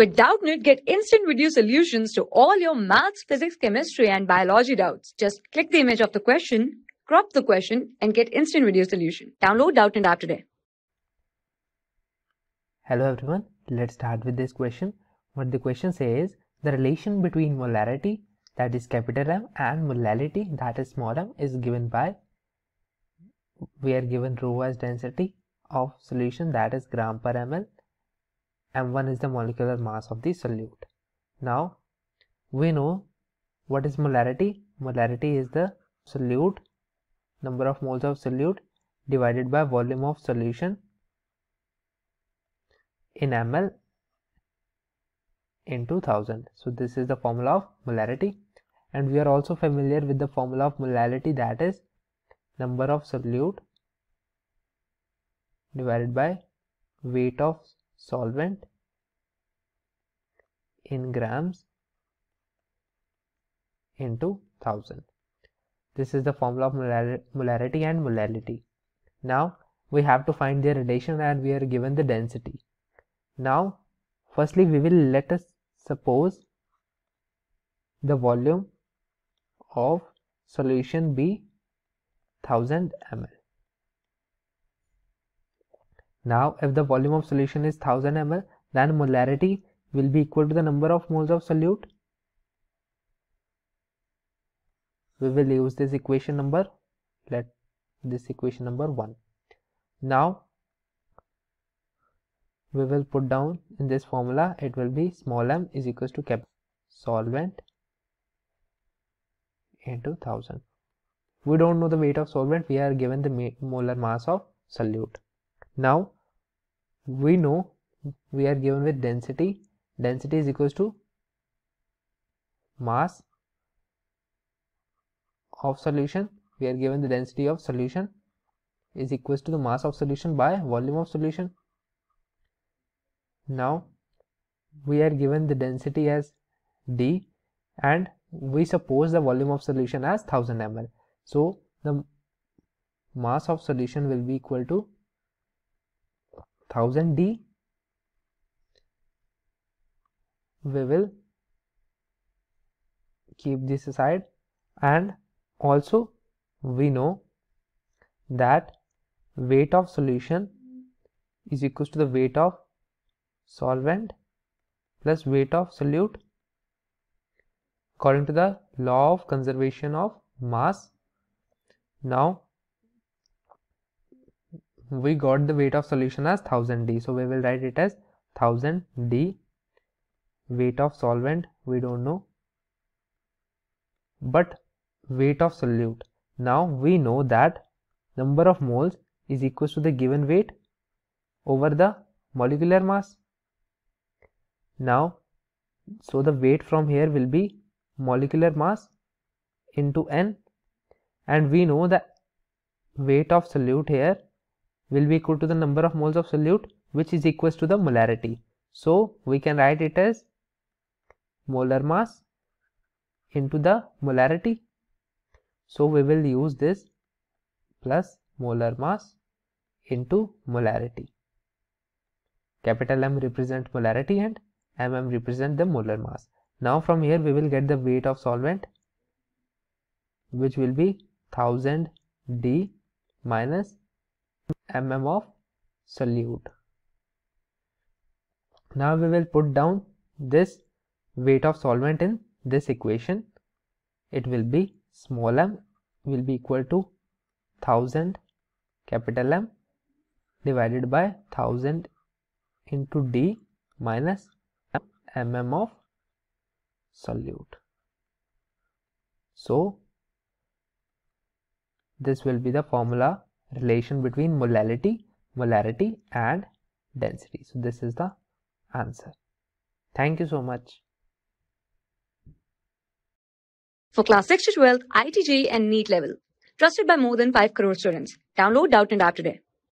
With Doubtnut, get instant video solutions to all your maths, physics, chemistry, and biology doubts. Just click the image of the question, crop the question, and get instant video solution. Download Doubtnut app today. Hello everyone, let's start with this question. What the question says, the relation between molarity that is capital M and molality that is small m is given by, we are given rho as density of solution that is gram per ml m1 is the molecular mass of the solute. Now we know what is molarity. Molarity is the solute number of moles of solute divided by volume of solution in ml into 1000. So this is the formula of molarity and we are also familiar with the formula of molarity that is number of solute divided by weight of solvent in grams into 1000 this is the formula of molarity and molality. Now we have to find their relation and we are given the density. Now firstly we will let us suppose the volume of solution be 1000 ml now, if the volume of solution is 1000 ml, then molarity will be equal to the number of moles of solute. We will use this equation number, let this equation number 1. Now, we will put down in this formula, it will be small m is equals to cap solvent into 1000. We don't know the weight of solvent, we are given the molar mass of solute. Now we know we are given with density. Density is equals to mass of solution. We are given the density of solution is equals to the mass of solution by volume of solution. Now we are given the density as D and we suppose the volume of solution as 1000 ml. So the mass of solution will be equal to 1000 D. We will keep this aside. And also we know that weight of solution is equals to the weight of solvent plus weight of solute according to the law of conservation of mass. Now we got the weight of solution as 1000 D. So we will write it as 1000 D. Weight of solvent we don't know. But weight of solute. Now we know that number of moles is equal to the given weight over the molecular mass. Now, so the weight from here will be molecular mass into N and we know the weight of solute here will be equal to the number of moles of solute which is equals to the molarity. So we can write it as molar mass into the molarity. So we will use this plus molar mass into molarity. Capital M represent molarity and mm represent the molar mass. Now from here we will get the weight of solvent which will be 1000 D minus mm of solute. Now we will put down this weight of solvent in this equation. It will be small m will be equal to 1000 capital M divided by 1000 into D minus mm of solute. So this will be the formula relation between molality, molarity and density. So this is the answer. Thank you so much. For class 6 to 12, IIT JEE and NEET level. Trusted by more than 5 crore students. Download Doubtnut App today.